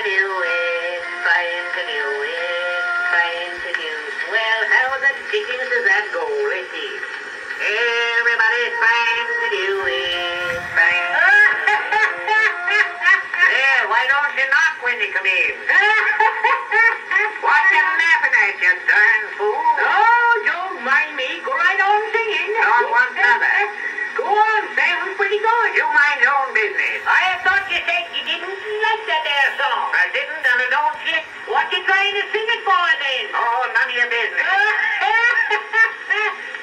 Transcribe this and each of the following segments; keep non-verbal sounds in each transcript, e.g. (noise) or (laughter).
to do it, trying to do it, trying to do. Well, how the dickens does that go? Let's see. Everybody's trying to do it, (laughs) trying. yeah, why don't you knock when you come in? what you laughing at, you darn fool? Oh, don't mind me. Go right on singing. Not one feather. Go on, sounds pretty good. You mind your own business. I thought you said you didn't like that there song. I didn't, and I don't yet. What you trying to sing it for then? Oh, none of your business.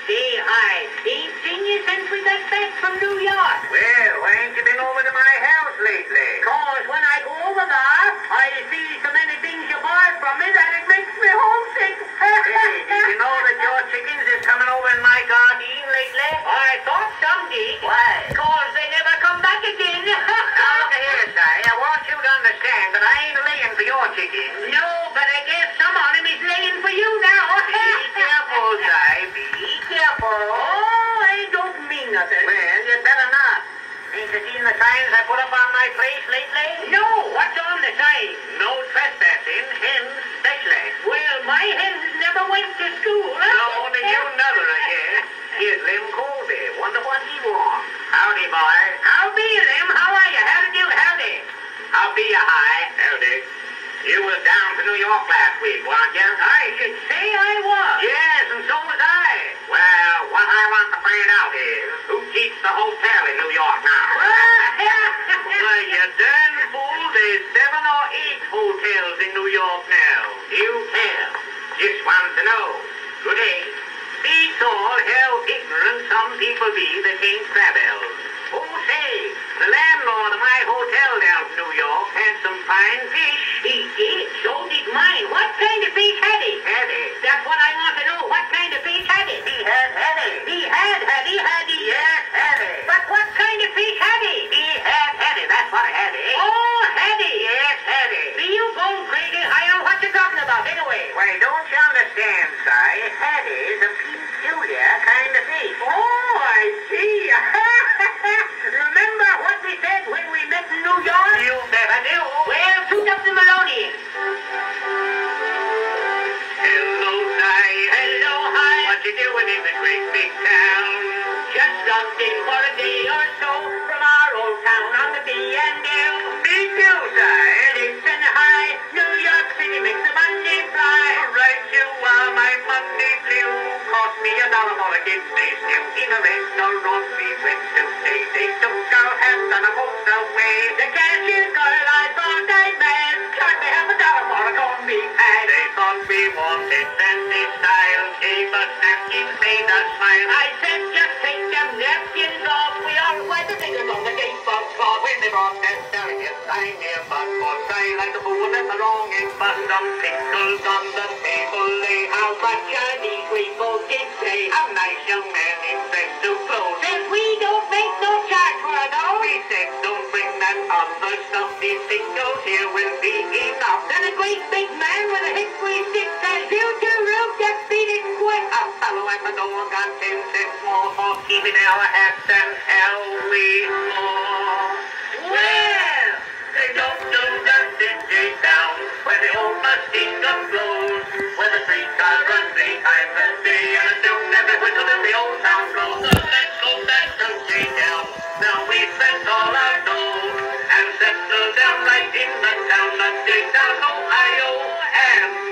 Say hi. Ain't seen you since we got back from New York. Well, the signs I put up on my place lately? No, what's on the sign? No trespassing, hens especially. Well, my hens never went to school. No, only you never, I guess. Here's Lem Colby. Wonder what he wants. Howdy, boy. How be you, Lem? How are you? How did you? Howdy. How be you, hi? Howdy. You was down to New York last week, weren't you? I should Good day. Beats all how ignorant some people be that ain't travel. Oh, say, the landlord of my hotel In for a day or so from our old town on the B and L. Me too, Si. Listen, hi. New York City makes the Monday fly. Right, you are my Monday blue. Cost me a dollar more get me still in a restaurant. We went to stay. They took our hats and a most away. The cashier girl I thought I met. Tried to have a dollar for a corned beef pie. They thought we wanted fancy style. Gave us napkins, made us smile. I said, just take a the on the much I need. How nice young man in dress to. Says we don't make no charge for it all. We said don't bring that other stuff. These pickles here will be enough. Then a great big man with a hickory stick says, future room, just beat it quick. A fellow at the door got ten more for keeping our hats and how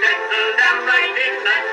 settled down right in the